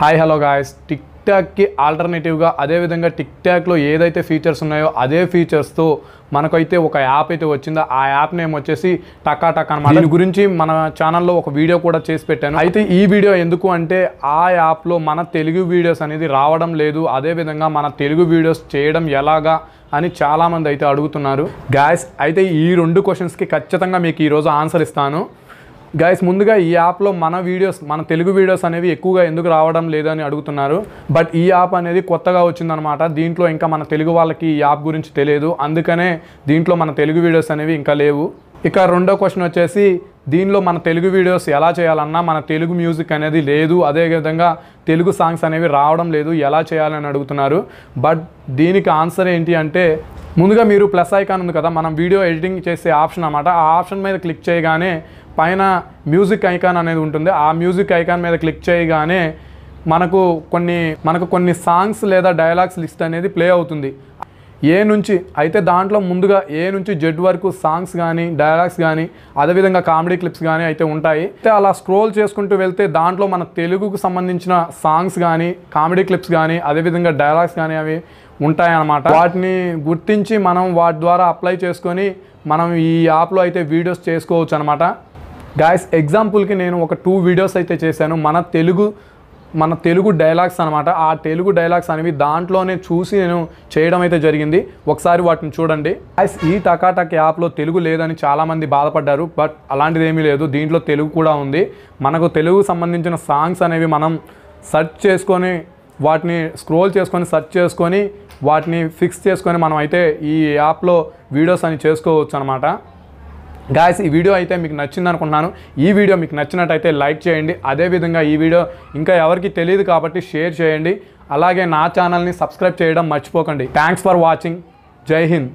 Hi hello guys టిక్ టాక్కి ఆల్టర్నేటివ్గా అదేవిధంగా టిక్ టాక్లో ఏదైతే ఫీచర్స్ ఉన్నాయో అదే ఫీచర్స్తో మనకైతే ఒక యాప్ అయితే వచ్చిందో. ఆ యాప్ నేమ్ వచ్చేసి టకా టక్ అనమాట దీని గురించి మన ఛానల్లో ఒక వీడియో కూడా చేసి పెట్టాను. అయితే ఈ వీడియో ఎందుకు అంటే ఆ యాప్లో మన తెలుగు వీడియోస్ అనేది రావడం లేదు. అదేవిధంగా మన తెలుగు వీడియోస్ చేయడం ఎలాగా అని చాలామంది అయితే అడుగుతున్నారు. గాయస్ అయితే ఈ రెండు క్వశ్చన్స్కి ఖచ్చితంగా మీకు ఈరోజు ఆన్సర్ ఇస్తాను. గైస్ ముందుగా ఈ యాప్లో మన వీడియోస్ మన తెలుగు వీడియోస్ అనేవి ఎక్కువగా ఎందుకు రావడం లేదని అడుగుతున్నారు. బట్ ఈ యాప్ అనేది కొత్తగా వచ్చిందనమాట దీంట్లో ఇంకా మన తెలుగు వాళ్ళకి ఈ యాప్ గురించి తెలియదు. అందుకనే దీంట్లో మన తెలుగు వీడియోస్ అనేవి ఇంకా లేవు. ఇక రెండో క్వశ్చన్ వచ్చేసి దీనిలో మన తెలుగు వీడియోస్ ఎలా చేయాలన్నా మన తెలుగు మ్యూజిక్ అనేది లేదు. అదేవిధంగా తెలుగు సాంగ్స్ అనేవి రావడం లేదు. ఎలా చేయాలని అడుగుతున్నారు. బట్ దీనికి ఆన్సర్ ఏంటి అంటే ముందుగా మీరు ప్లస్ ఐకాన్ ఉంది కదా మనం వీడియో ఎడిటింగ్ చేసే ఆప్షన్ అనమాట ఆ ఆప్షన్ మీద క్లిక్ చేయగానే పైన మ్యూజిక్ ఐకాన్ అనేది ఉంటుంది. ఆ మ్యూజిక్ ఐకాన్ మీద క్లిక్ చేయగానే మనకు కొన్ని మనకు కొన్ని సాంగ్స్ లేదా డైలాగ్స్ లిస్ట్ అనేది ప్లే అవుతుంది. ఏ నుంచి? అయితే దాంట్లో ముందుగా ఏ నుంచి జెడ్ వరకు సాంగ్స్ కానీ డైలాగ్స్ కానీ అదేవిధంగా కామెడీ క్లిప్స్ కానీ అయితే ఉంటాయి. అయితే అలా స్క్రోల్ చేసుకుంటూ వెళ్తే దాంట్లో మన తెలుగుకు సంబంధించిన సాంగ్స్ కానీ కామెడీ క్లిప్స్ కానీ అదేవిధంగా డైలాగ్స్ కానీ అవి ఉంటాయన్నమాట. వాటిని గుర్తించి మనం వాటి ద్వారా అప్లై చేసుకొని మనం ఈ యాప్లో అయితే వీడియోస్ చేసుకోవచ్చు అనమాట గాయస్ ఎగ్జాంపుల్కి నేను ఒక టూ వీడియోస్ అయితే చేశాను. మన తెలుగు మన తెలుగు డైలాగ్స్ అనమాట ఆ తెలుగు డైలాగ్స్ అనేవి దాంట్లోనే చూసి నేను చేయడం అయితే జరిగింది. ఒకసారి వాటిని చూడండి. గాయస్ ఈ టకాటక్ యాప్లో తెలుగు లేదని చాలామంది బాధపడ్డారు. బట్ అలాంటిది ఏమీ లేదు. దీంట్లో తెలుగు కూడా ఉంది. మనకు తెలుగు సంబంధించిన సాంగ్స్ అనేవి మనం సెర్చ్ చేసుకొని వాటిని స్క్రోల్ చేసుకొని సెర్చ్ చేసుకొని వాటిని ఫిక్స్ చేసుకొని మనం అయితే ఈ యాప్లో వీడియోస్ అని చేసుకోవచ్చు అనమాట గాయస్ ఈ వీడియో అయితే మీకు నచ్చింది అనుకుంటున్నాను. ఈ వీడియో మీకు నచ్చినట్టయితే లైక్ చేయండి. అదేవిధంగా ఈ వీడియో ఇంకా ఎవరికి తెలియదు కాబట్టి షేర్ చేయండి. అలాగే నా ఛానల్ని సబ్స్క్రైబ్ చేయడం మర్చిపోకండి. థ్యాంక్స్ ఫర్ వాచింగ్ జై హింద్